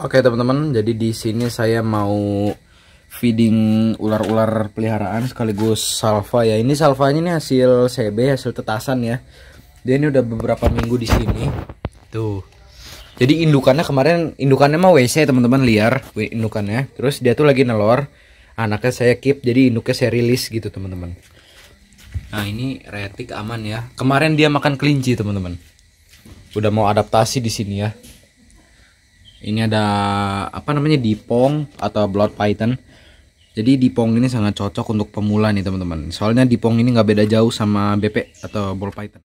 Oke teman-teman, jadi di sini saya mau feeding ular-ular peliharaan sekaligus salva ya. Ini salvanya ini hasil CB, hasil tetasan ya. Dia ini udah beberapa minggu di sini. Tuh. Jadi indukannya kemarin indukannya mah WC teman-teman liar, indukannya. Terus dia tuh lagi nelor. Anaknya saya keep jadi induknya saya rilis gitu teman-teman. Nah, ini retik aman ya. Kemarin dia makan kelinci teman-teman. Udah mau adaptasi di sini ya. Ini ada apa namanya dipong atau blood python. Jadi dipong ini sangat cocok untuk pemula nih teman-teman. Soalnya dipong ini nggak beda jauh sama BP atau ball python.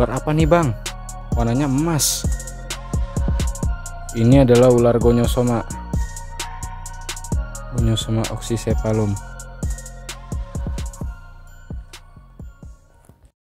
Ular apa nih bang? Warnanya emas. Ini adalah ular gonyosoma. Gonyosoma oxycephalum